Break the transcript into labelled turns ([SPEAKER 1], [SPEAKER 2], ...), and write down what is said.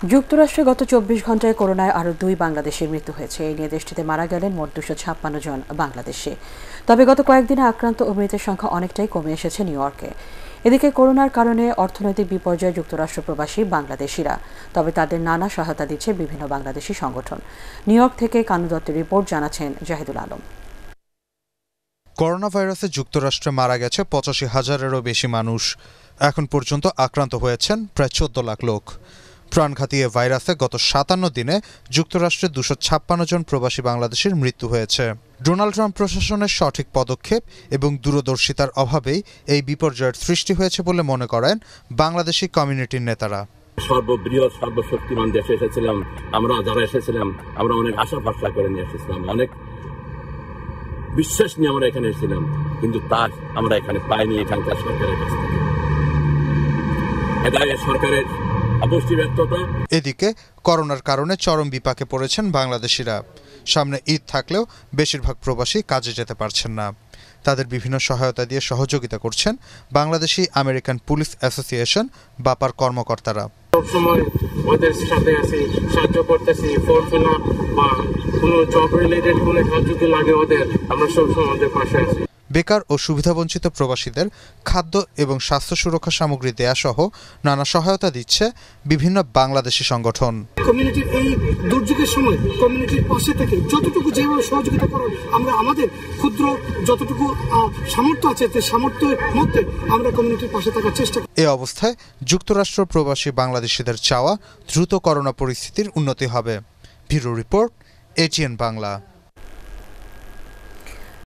[SPEAKER 1] যুক্তরাষ্ট্রে গত চব্বিশ ঘন্টায় করোনায় আরও দুই বাংলাদেশের মৃত্যু হয়েছে। এই নিয়ে দেশটিতে মারা গেলেন মোট দুশো ছাপ্পান্ন জন বাংলাদেশে। তবে গত কয়েকদিনে আক্রান্ত ও মৃতের সংখ্যা অনেকটাই কমে এসেছে নিউ ইয়র্কে। এদিকে করোনার কারণে অর্থনৈতিক বিপর্যয় যুক্তরাষ্ট্র প্রবাসী বাংলাদেশিরা, তবে তাদের নানা সহায়তা দিচ্ছে বিভিন্ন বাংলাদেশি সংগঠন। নিউ ইয়র্ক থেকে কানু দত্তের রিপোর্ট জানাচ্ছেন জাহিদুল আলম।
[SPEAKER 2] করোনা ভাইরাসে যুক্তরাষ্ট্রে মারা গেছে পঁচাশি হাজারেরও বেশি মানুষ। এখন পর্যন্ত আক্রান্ত হয়েছেন প্রায় চোদ্দ লাখ লোক। প্রাণঘাতী এ ভাইরাসে গত সাতান্ন দিনে যুক্তরাষ্ট্রে দুশো ছাপ্পান্ন জন প্রবাসী বাংলাদেশের মৃত্যু হয়েছে। ডোনাল্ড ট্রাম্প প্রশাসনের সঠিক পদক্ষেপ এবং দূরদর্শিতার অভাবেই এই বিপর্যয়ের সৃষ্টি হয়েছে বলে মনে করেন বাংলাদেশি কমিউনিটির নেতারা।
[SPEAKER 3] সর্ববৃহৎ, সর্বশক্তিমান দেশে এসেছিলাম, আমরা যারা এসেছিলাম, আমরা অনেক আশা ভরসা করে নিয়ে এসেছিলাম, অনেক বিশ্বাস নিয়ে আমরা এখানে এসেছিলাম, কিন্তু তার আমরা এখানে পাইনি, এখানকার সরকারের কাছ থেকে। সরকারের
[SPEAKER 2] এদিকে করোনার কারণে চরম বিপাকে পড়েছেন বাংলাদেশিরা। সামনে ঈদ থাকলেও বেশিরভাগ প্রবাসী কাজে যেতে পারছেন না। তাদের বিভিন্ন সহায়তা দিয়ে সহযোগিতা করছেন বাংলাদেশি আমেরিকান পুলিশ অ্যাসোসিয়েশন বাপার কর্মকর্তারা।
[SPEAKER 4] সবসময় ওদের সাথে আছি সাহায্য করতেছি ফোন কেনা বা কোনো জব রিলেটেড কোনো যদি লাগে ওদের আমরা সবসময় ওদের পাশে আছি।
[SPEAKER 2] বেকার ও সুবিধাবঞ্চিত প্রবাসীদের খাদ্য এবং স্বাস্থ্য সুরক্ষা সামগ্রী দেয়া সহ নানা সহায়তা দিচ্ছে বিভিন্ন বাংলাদেশি সংগঠন।
[SPEAKER 5] কমিউনিটির এই দুর্যোগের সময় কমিউনিটির পাশে থেকে যতটুকু যেভাবে সহযোগিতা করার আমরা আমাদের ক্ষুদ্র যতটুকু সামর্থ্য আছে সেই সামর্থ্যের মধ্যে আমরা কমিউনিটির পাশে থাকার চেষ্টা।
[SPEAKER 2] এ অবস্থায় যুক্তরাষ্ট্র প্রবাসী বাংলাদেশিদের চাওয়া দ্রুত করোনা পরিস্থিতির উন্নতি হবে। Bureau report ATN Bangla.